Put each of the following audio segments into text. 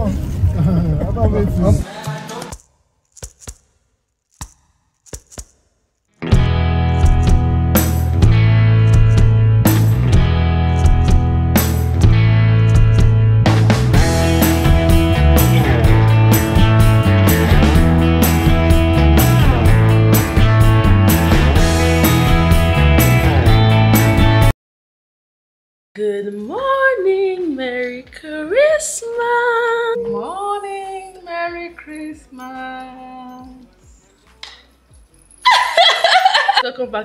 I don't wait to. Good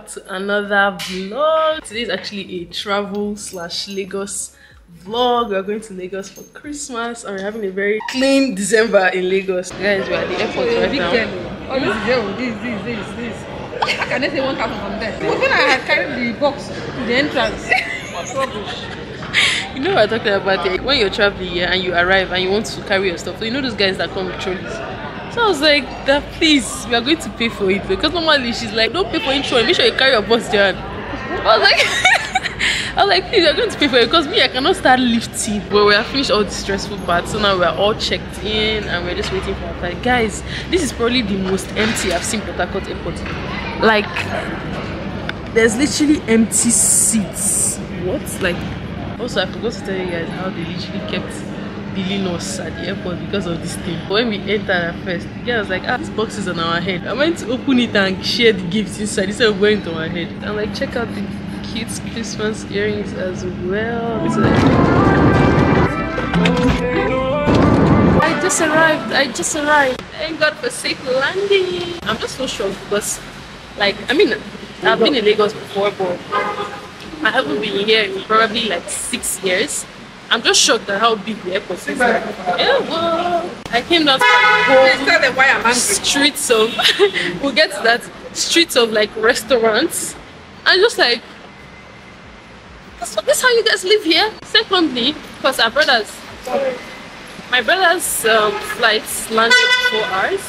back to another vlog. Today is actually a travel slash Lagos vlog. We're going to Lagos for Christmas and we're having a very clean December in Lagos. Guys, we're at the airport right Big now. girl. All this is here, this, this, this, this. I say one thousand from there? When I had carried the box to the entrance. You know what I'm talking about it. When you're traveling here and you arrive and you want to carry your stuff, so you know those guys that come with trolleys. So I was like, that please, we are going to pay for it because normally she's like, don't pay for insurance, make sure you carry your bus down. I was like, I was like, please, you're going to pay for it because me, I cannot start lifting. Well, we have finished all the stressful parts, so now we're all checked in and we're just waiting for our flight. Guys, this is probably the most empty I've seen Port Harcourt Airport. Like, there's literally empty seats. What? Like, also, I forgot to tell you guys how they literally kept billing us at the airport because of this thing. But When we entered at first, the girl was like, ah, this box is on our head. I went to open it and share the gifts inside instead of going to my head. I'm like, check out the kids' Christmas earrings as well. It's like, I just arrived. I just arrived. Thank God for safe landing. I'm just so shocked because, like, I mean, I've been in Lagos before, but I haven't been here in probably like six years. I'm just shocked at how big the airport is. Yeah, well, I came down to like, They whole tell them why I'm streets of, we'll get to that, streets of like restaurants. And just like, this, this how you guys live here? Secondly, because our brothers, my brother's um, flights landed four hours.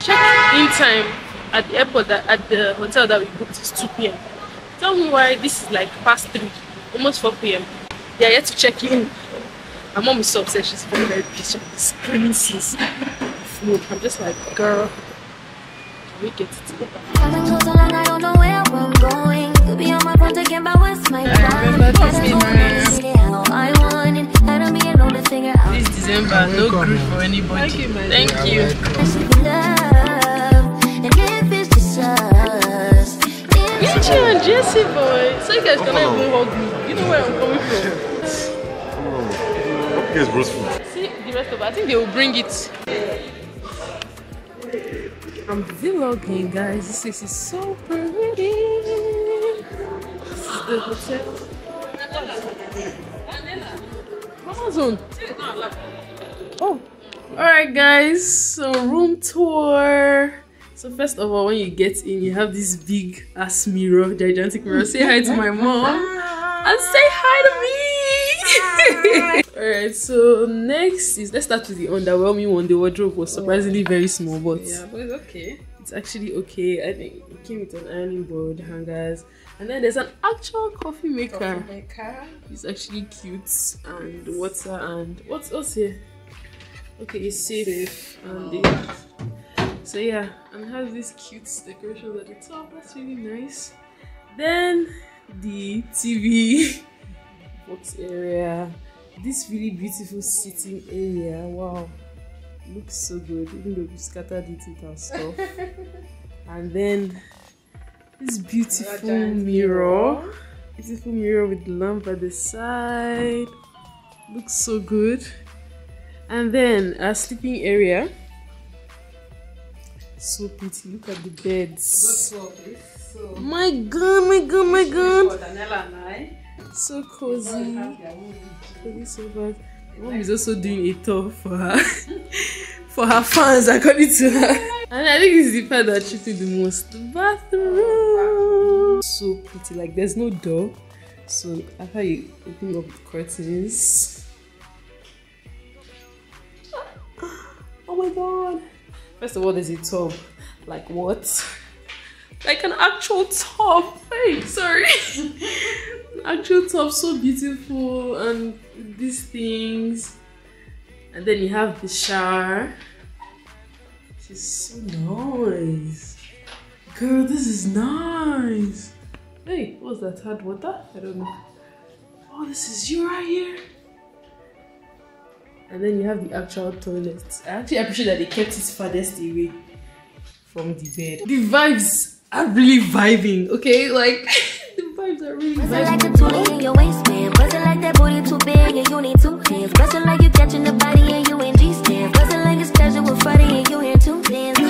Check-in time at the airport, that, at the hotel that we booked is 2 p.m. Tell me why this is like past 3, almost 4 p.m. They are yet to check in. My mom is so upset, she's very, very pissed. She's screaming since food. I'm just like, girl, can we get it together? I've been so I don't know where I'm going. Could be on my phone thinking about what's my plan. this I don't know man. really how I want it. I don't be able to figure out. This December, no grief for anybody. Thank you, my Thank You're you. welcome. I should be loved. And if it's just us, if Me too and Jesse boy. So you guys cannot even hug me. You know where I'm coming from. Oh, Here's food. See the rest of it. I think they will bring it. I'm vlogging, guys. This place is so pretty. This is the hotel. Amazon. Oh, all right, guys. So room tour. So first of all, when you get in, you have this big ass mirror, gigantic mirror. Say hi to my mom and say hi to me. Alright, so next is let's start with the underwhelming one. The wardrobe was surprisingly oh. very small, but Yeah, but it's okay. it's actually okay. I think it came with an ironing board, hangers, and then there's an actual coffee maker. Maker. It's actually cute and water and what's what's here? Okay, it's safe, and oh. it, so yeah, and it has these cute decorations at the top. That's really nice. Then the TV box area. This really beautiful sitting area. Wow, looks so good. Even though we scattered it with stuff. and then this beautiful mirror. Beautiful mirror with lamp at the side. Looks so good. And then our sleeping area. So pretty. Look at the beds. So, My god, my god, my god. for Daniella and I, So cozy. have their own Cozy so bad. Mom is also doing a tour for her for her fans according to her. And I think it's the part that treats me the most. The bathroom. So pretty. Like there's no door. So after you open up the curtains. Oh my god. First of all, there's a tub. Like what? Like an actual tub. Hey, sorry. Actual tub, so beautiful, and these things. And then you have the shower. Is so nice. Girl, this is nice. Hey, what's that? Hard water? I don't know. Oh, this is you right here. And then you have the actual toilet. I actually appreciate that they kept it farthest away from the bed. The vibes are really vibing, okay? Like, the vibes are really it like vibing. a tootie in your waistband. It like that booty too big and you need two hands. It like you catching the body and you in G stand. Bust it like it's casual Friday and you in two hands.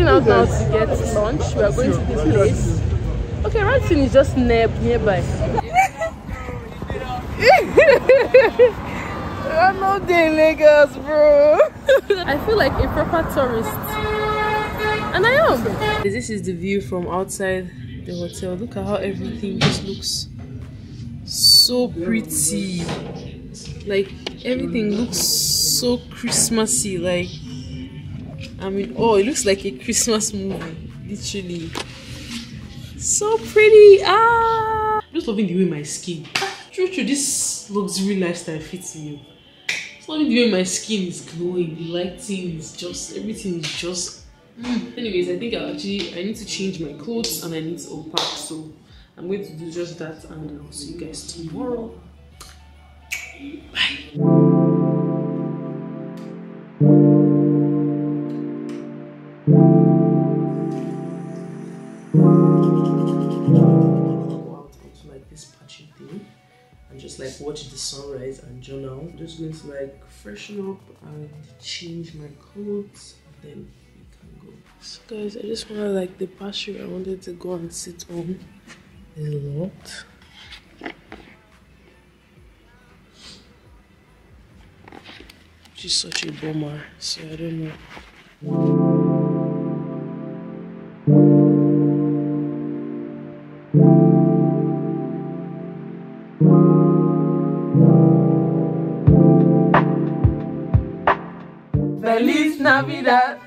Heading out now to get lunch. We are going to this place. Okay, right thing is just near, nearby. I'm not in Lagos, bro. I feel like a proper tourist. And I am. This is the view from outside the hotel. Look at how everything just looks so pretty. Like everything looks so Christmassy. Like I mean, oh, it looks like a Christmas movie, literally. So pretty. Ah, just loving the way my skin. Ah, True, true. This luxury lifestyle fits you. Just loving the way my skin is glowing. The lighting is just everything is just. Mm. Anyways, I think I actually I need to change my clothes and I need to unpack. So I'm going to do just that, and I'll see you guys tomorrow. Bye. Go out onto like this patchy thing and just like watch the sunrise and journal. I'm just going to like freshen up and change my clothes then we can go. So guys, I just wanna like the pasture I wanted to go and sit on locked. Which is such a bummer, so I don't know. Navidad.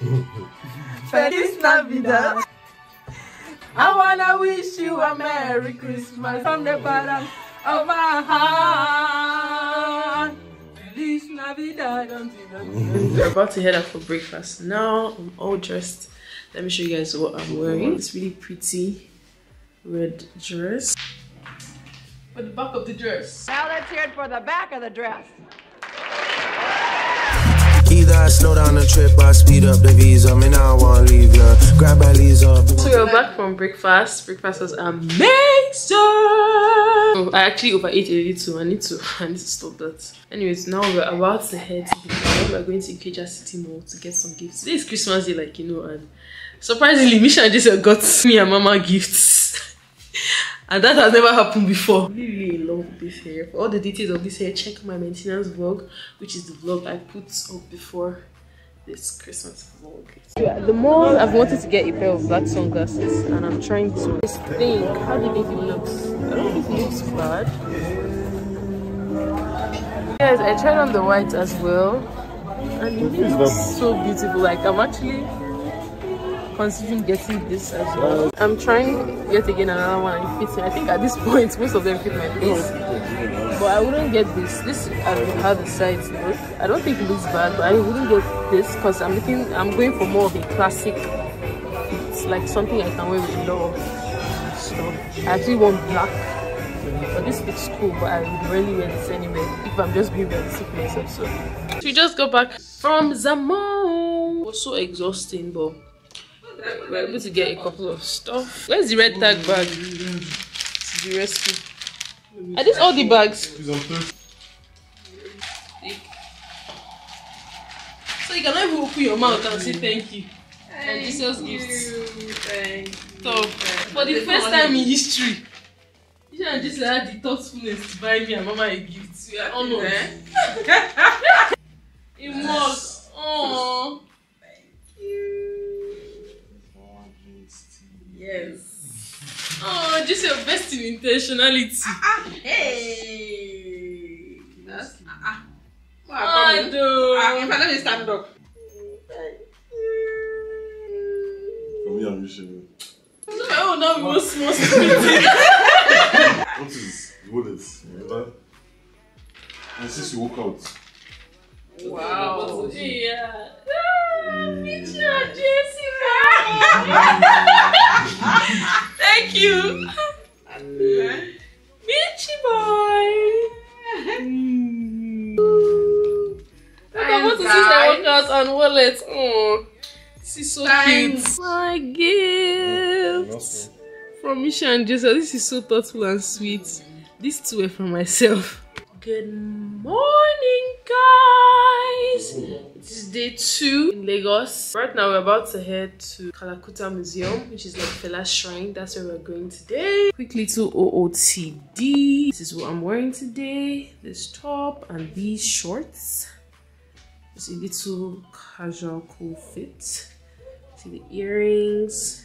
Feliz Navidad. I wanna wish you a Merry Christmas from the bottom of my heart. Feliz Navidad. We're about to head out for breakfast. Now I'm all dressed. Let me show you guys what I'm wearing. It's really pretty red dress. For the back of the dress. Now let's hear it for the back of the dress. I slow down the trip or speed up the visa. Me now want leave ya. Grab my up. So we're back from breakfast. Breakfast was amazing. Oh, I actually overate a little. I need to I need to stop that. Anyways, now we're about to head to the. We're going to Ikeja City Mall to get some gifts. Today is Christmas Day, like you know, and surprisingly, Misha and got me and Mama gifts. and that has never happened before. Really, really love this hair. For all the details of this hair, check my maintenance vlog, which is the vlog I put up before this Christmas vlog. The mall, I've wanted to get a pair of black sunglasses, and I'm trying to just think. How do you think it looks? I don't think it looks bad. Guys, I tried on the white as well, and it looks so beautiful. Like I'm actually considering getting this as well. I'm trying yet again another one and it fits me. I think at this point most of them fit my face. But I wouldn't get this. This um, as how the sides look. I don't think it looks bad, but I wouldn't get this because I'm looking I'm going for more of a classic It's Like something I can wear with a lot of stuff. I actually want black. But this looks cool, but I would really wear this anyway if I'm just being realistic myself. So we just got back from Zamon. It was so exhausting, but we're able to get a couple of stuff. Where's the red tag bag? It's the rescue. Are these all the bags? So you cannot even open your mouth and say thank you. and Jesus gifts. So for the first time in history, you and Jesus had the thoughtfulness to buy me and Mama a gift. We are honored. A mug. Aww. Yes. Oh, just your best in intentionality. Hey. That's ah. ah. I do. Ah, in fact, let me stand up. From money I'm using. Oh, now we will small What is? You know that? And since you walk out, Wow. Yeah. mm, and wallet. Oh, this is so Thanks. cute. My gift mm, from Misha and Jesus. This is so thoughtful and sweet. These two were from myself. Good morning, guys. Mm. It is day two in Lagos. Right now, we're about to head to Kalakuta Museum, which is like Fela's shrine. That's where we're going today. Quick little OOTD. This is what I'm wearing today. This top and these shorts. It's a little casual, cool fit. See the earrings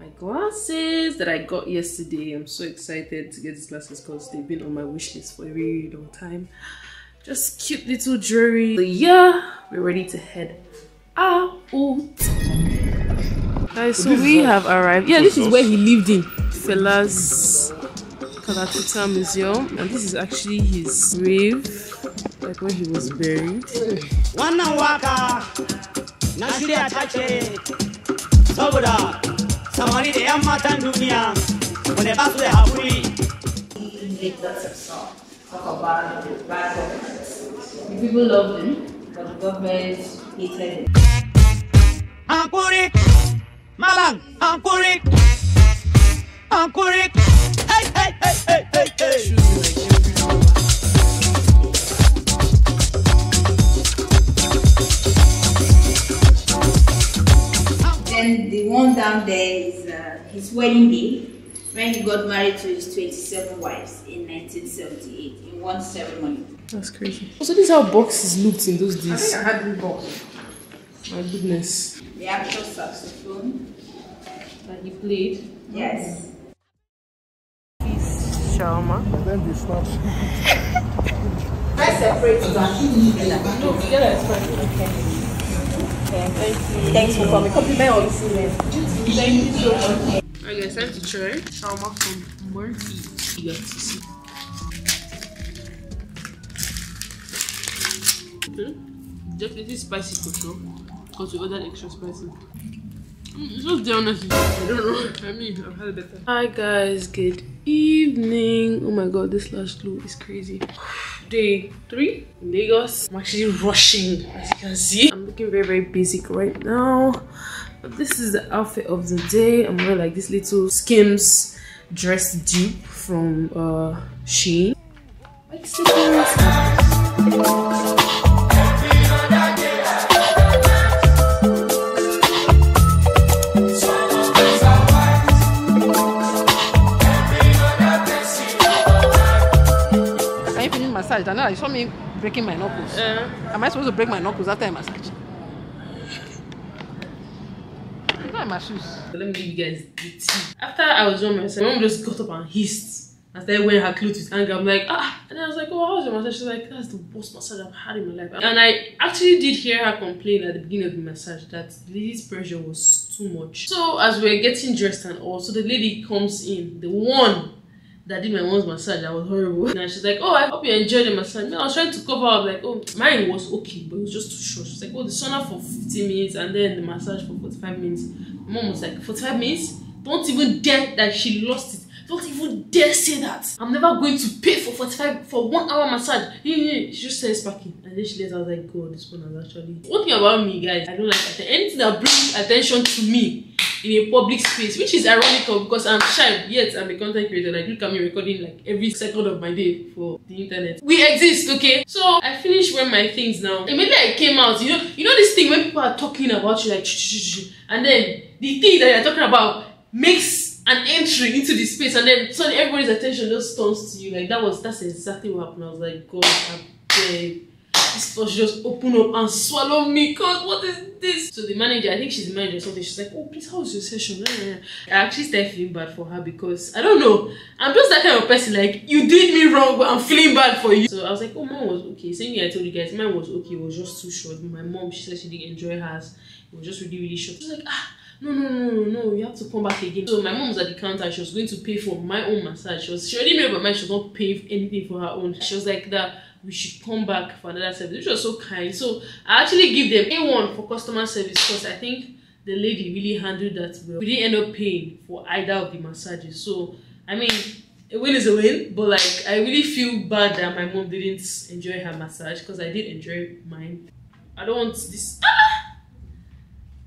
my glasses that I got yesterday. I'm so excited to get these glasses because they've been on my wish list for a very long time. Just cute little jewelry. So yeah, we're ready to head out. Guys, so we have arrived. Yeah, this is where he lived in. Fela's Kalakuta Museum. And this is actually his grave, like where he was buried. wannan waka uh, na shirya ta ce uh, saboda samari da 'yan matan duniya wanda ba su da haƙuri make lots of songs talk about the bad governments. The people loved him, but the government hated him. hankuri malam hankuri hankuri hey, hey, hey, hey, hey, hey. One down there is uh, his wedding day when he got married to his 27 wives in 1978 in one ceremony. That's crazy. Also, this is how boxes looked in those I think days. I had three boxes. My goodness. The actual saxophone, That he played. yes. Shawarma. Let's separate it and eat together. No, together is fine. Thanks for coming. Compliment all the students. Thank you so much. Alright guys, time to try shawarma from Murphy. You got to see. Okay. Definitely spicy for sure. Because we ordered extra spicy. Just honestly. I don't know. I mean, I've had it better. Hi guys, good evening. Oh my god, this lash glue is crazy. Day three in Lagos. I'm actually rushing, as you can see. I'm looking very, very basic right now. But this is the outfit of the day. I'm wearing like this little Skims dress dupe from uh Shein. Like stickers. Can you finish massage? I know you saw me breaking my knuckles. Uh, Am I supposed to break my knuckles after I massage? Look at my shoes. let me give you guys the tea. After I was done myself, my mom just got up and hissed. and started wearing her clothes with anger. I'm like, ah. And I was like, oh, how was your massage? She's like, that's the worst massage I've had in my life. And I actually did hear her complain at the beginning of the massage that the lady's pressure was too much. So as we're getting dressed and all, so the lady comes in, the one that did my mom's massage that was horrible. And she's like, Oh, I hope you enjoyed the massage. Me, I was trying to cover up, like, Oh, mine was okay, but it was just too short. She's like, Oh, the sauna for 15 minutes and then the massage for 45 minutes. My mom was like, 45 minutes? Don't even dare that she lost it. Don't even dare say that. I'm never going to pay for 45 for one hour massage. She just started sparking. And then she later I was like, God, this one has actually. One thing about me, guys, I don't like anything that brings attention to me in a public space, which is ironical because I'm shy, yet I'm a content creator. Look at me recording like every second of my day for the internet. We exist, okay? So I finished wearing my things now. Immediately I came out, you know, you know this thing when people are talking about you like, and then the thing that you're talking about makes an entry into the space, and then suddenly everybody's attention just turns to you. Like that was that's exactly what happened. I was like, God, I beg this just open up and swallow me because what is this? So the manager, I think she's the manager or something, she's like, Oh, please, how was your session? Eh, eh, eh. I actually started feeling bad for her because I don't know. I'm just that kind of person, like, you did me wrong, but I'm feeling bad for you. So I was like, Oh, mine was okay. Same thing I told you guys, mine was okay, it was just too short. My mom, she said she didn't enjoy hers, it was just really, really short. She was like, Ah, no, no, no, no, no, you have to come back again. So my mom was at the counter. She was going to pay for my own massage. She was she already made up her mind she was not paying anything for her own. She was like that we should come back for another service, which was so kind. So I actually give them A1 for customer service because I think the lady really handled that well. We didn't end up paying for either of the massages. So I mean a win is a win, but like I really feel bad that my mom didn't enjoy her massage because I did enjoy mine. I don't want this. Ah!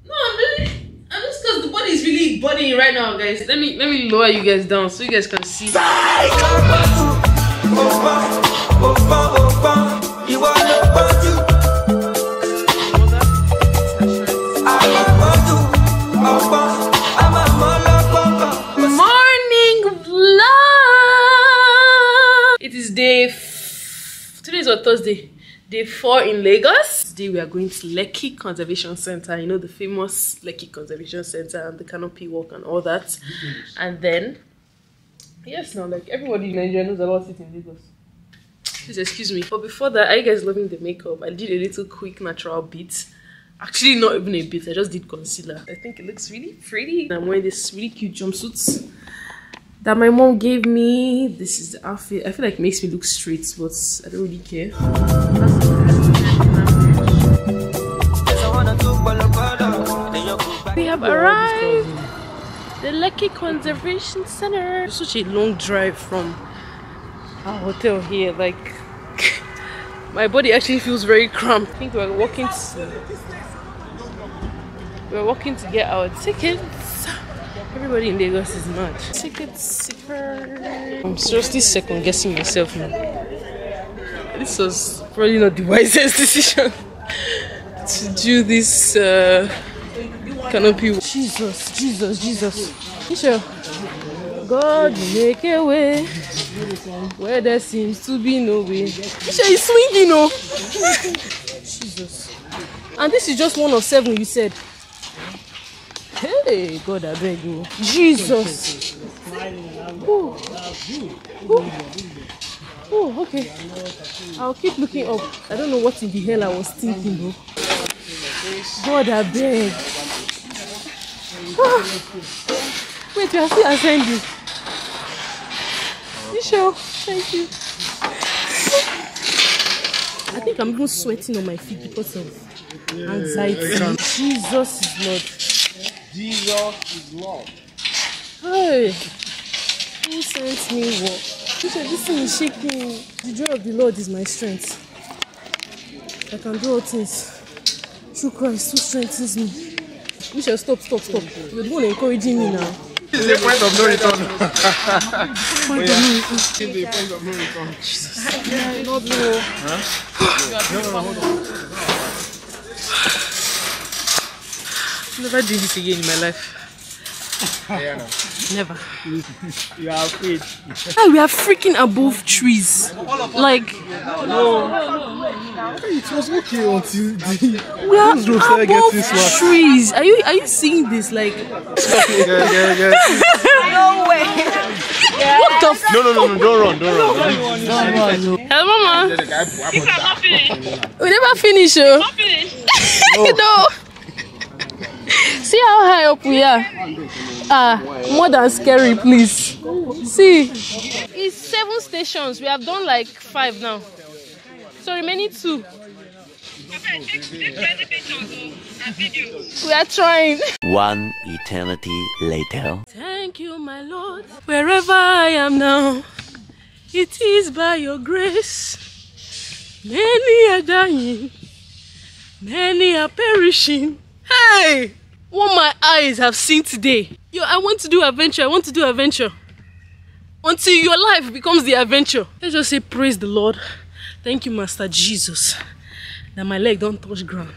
No, I'm really. I'm just because the body is really burning right now, guys. Let me let me lower you guys down so you guys can see. What Thursday. Day four in Lagos. Today we are going to Lekki Conservation Center. You know the famous Lekki Conservation Center and the canopy walk and all that. And then, yes, now like everybody in Nigeria knows about it in Lagos. Please excuse me. But before that, are you guys loving the makeup? I did a little quick natural bit. Actually, not even a bit. I just did concealer. I think it looks really pretty. I'm wearing this really cute jumpsuits that my mom gave me. This is the outfit. I feel like it makes me look straight, but I don't really care. We have arrived. The Lekki Conservation Center. Such a long drive from our hotel here. Like my body actually feels very cramped. I think we're walking to we're walking to get our tickets. Everybody in Lagos is mad. Ticket seeker. I'm seriously second guessing myself now. This was probably not the wisest decision to do this uh, canopy. Jesus, Jesus, Jesus. Isha, God make a way where there seems to be no way. Isha is swinging, oh. Jesus. And this is just one of seven you said. Hey, God, I beg you. Jesus. Oh, oh, okay. I'll keep looking up. I don't know what in the hell I was thinking, though. God, I beg. Ah. Wait, we are still ascending. You sure? Thank you. I think I'm even sweating on my feet because of anxiety. Jesus is Lord. Jesus is Lord. Hey, who sent me what? Bishop, this thing is shaking. The joy of the Lord is my strength. I can do all things through Christ who strengthens me. Bishop, stop, stop, stop. You're the one encouraging me now. This is the point of no return. Point of me. This is the point of no return. Lord, no. Never do this again in my life. Yeah. Never. You are afraid. Hey, we are freaking above trees. Like, No. It was okay until the we are Those roads started above trees. Are you are you seeing this? Like, yeah, yeah, yeah. No way. what the f- No, no, no, no, don't run, don't run. Hello, mama. We never finish, oh. no. See how high up we are. Ah, more than scary, please. See, it's seven stations. We have done like five now. So remaining two. We are trying. One eternity later. Thank you, my Lord. Wherever I am now, it is by your grace. Many are dying, many are perishing. Hey! What my eyes have seen today. Yo, I want to do adventure. I want to do adventure. Until your life becomes the adventure. Let's just say, Praise the Lord. Thank you, Master Jesus. That my leg don't touch ground.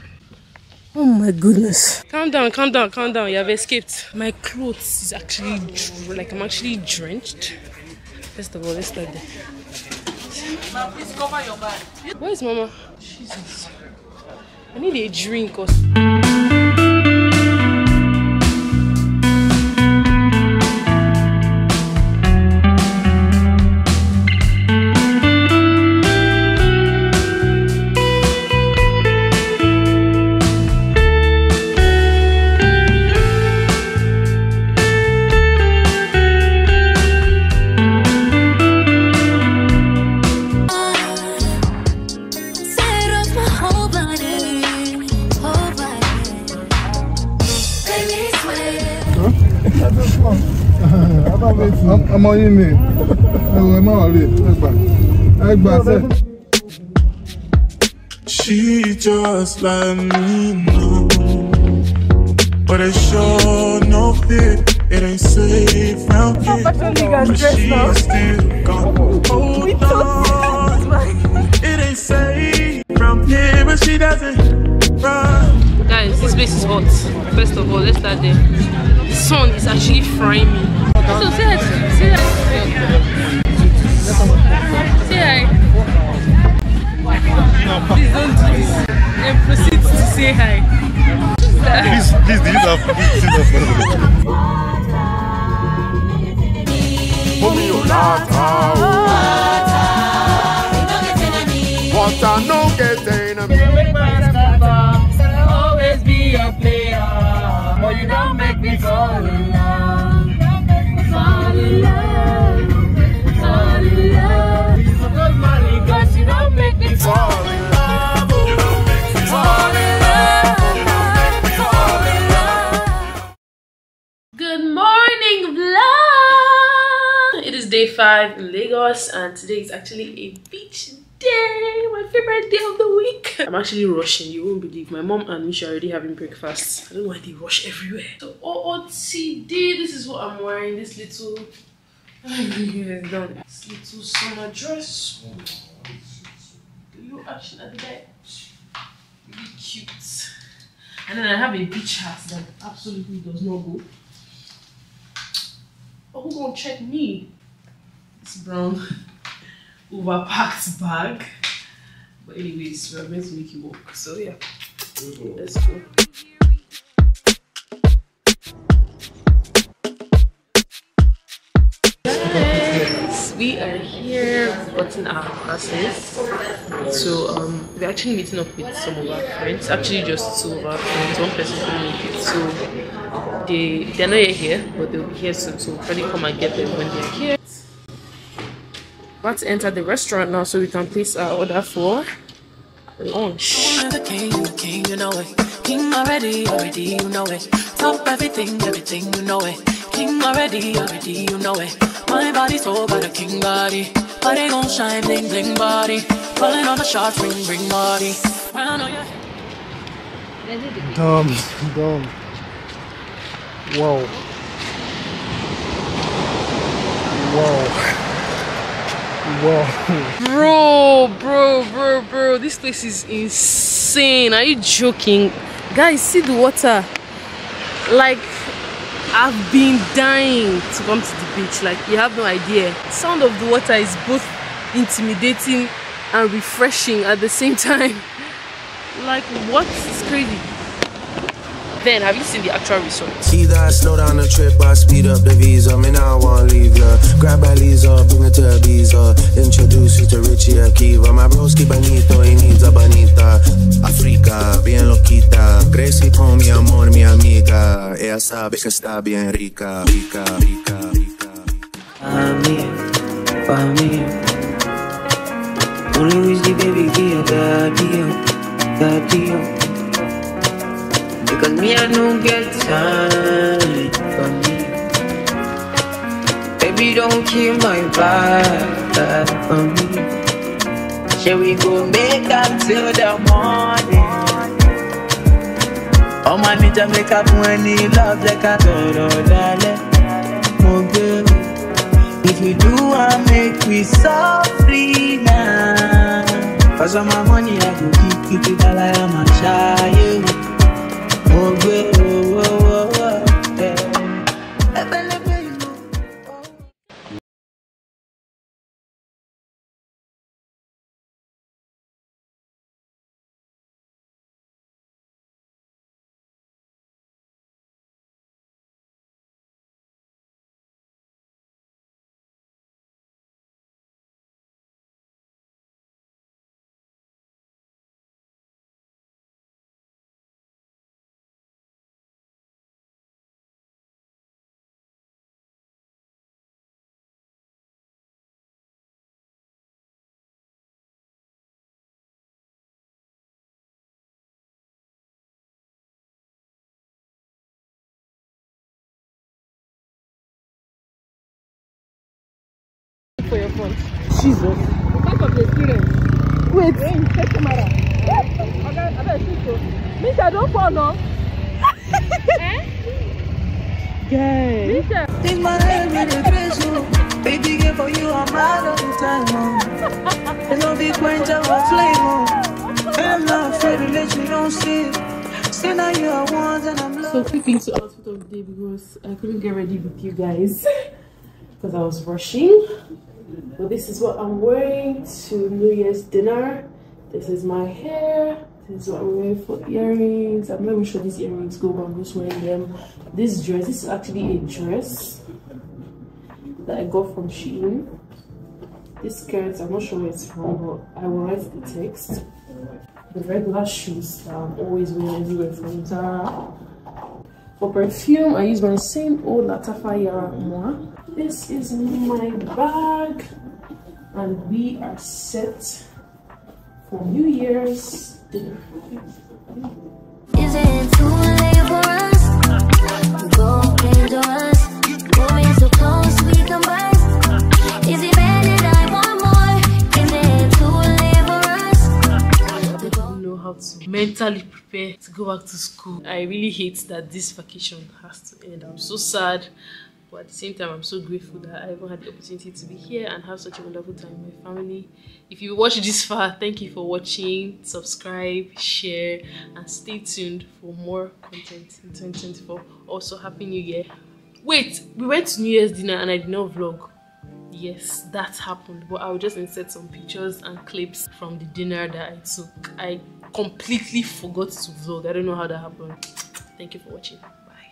Oh my goodness. Calm down, calm down, calm down. You have escaped. My clothes is actually like I'm actually drenched. First of all, let's start there. Please cover your bag. Where is Mama? Jesus. I need a drink or ọmọ yín ni ẹwọ ẹ má wà rí ẹ gbà ẹ sẹ. She just let me know. But I sure no fit. It ain't safe round here. But she still gon' hold on. It ain't safe round here, but she doesn't run. Guys, this place is hot. First of all, let's start there. The sun is actually frying me. So hi. to- Say hi. Please don't do. And proceed to say hi. Please, please, do you have Water no get 25 in Lagos and today is actually a beach day, my favorite day of the week. I'm actually rushing, you won't believe. My mom and Misha are already having breakfast. I don't know why they rush everywhere. So oh, oh, OOTD, this is what I'm wearing, this little, done. This little summer dress. The little action at the back, really cute. And then I have a beach hat that absolutely does not go. But who gonna check me? This brown overpacked bag. But anyways, we're meant to make it work. So yeah. Let's go. Guys, we are here button our classes. So um we're actually meeting up with some of our friends. Actually just two of our friends. One person couldn't make it. So they they're not yet here, but they'll be here soon. So probably come and get them when they're here. About to enter the restaurant now so we can place our order for lunch. the king, the already, already, you know it. Top everything, everything, you know it. King already, already, you know it. My body so got a king body. Body gon' shine, bling, bling body. Pulling on the shots, ring, ring body. Round on your Dumb, dumb. Whoa. Whoa. Whoa. Bro, bro, bro, bro, this place is insane. Are you joking? Guys, see the water. Like, I've been dying to come to the beach. Like, you have no idea. sound of the water is both intimidating and refreshing at the same time. Like, what? It's crazy. Then, have you seen the actual resort? Either I slow down the trip or speed up the visa. Me now I want leave ya. Grab a Lisa, bring her to Ibiza. Introduce you to Richie Akiva. My broski bonito, he needs a bonita. Africa, bien loquita. Gracie con mi amor, mi amiga. Ella sabe que está bien rica, rica, rica, rica. Family, family. Only wish the baby give daddy, daddy. Oh. Because me, I don't get time for me. Baby, don't kill my vibe for me. Shall we go make up till the morning? Oh, my need to make up when he love like a darling. More good. If you do, I make we so free now. Cause all my money, I go keep, keep it alive, I'm a Oh, good. For your front. Jesus. Because of the experience. Wait. You take camera. Okay, I better see so. Misha, don't fall now. Guys. Eh? Misha. Think my head with a dress, oh. Baby, girl, for you, I'm out of time, oh. There's no big quench of a flavor. I'm not afraid to let you know, see. Now you are one, and I'm So quickly to outfit of the day because I couldn't get ready with you guys because I was rushing. But this is what I'm wearing to New Year's dinner. This is my hair. This is what I'm wearing for earrings. I'm not even sure these earrings go, but I'm just wearing them. This dress, this is actually a dress that I got from Shein. This skirt, I'm not sure where it's from, but I will write the text. The regular shoes that I'm always wearing everywhere from Zara. For perfume, I use my same old Lattafa Yara Moi. This is my bag, and we are set for New Year's dinner. Is it too late for us to go dangerous? Moving so close we can bust. Is it better that I want more? Is it too late for us? I don't know how to mentally prepare to go back to school. I really hate that this vacation has to end. I'm so sad, but at the same time, I'm so grateful that I even had the opportunity to be here and have such a wonderful time with my family. If you watched this far, thank you for watching. Subscribe, share, and stay tuned for more content in 2024. Also, Happy New Year. Wait, we went to New Year's dinner and I did not vlog. Yes, that happened, but I'll just insert some pictures and clips from the dinner that I took. I completely forgot to vlog. I don't know how that happened. Thank you for watching.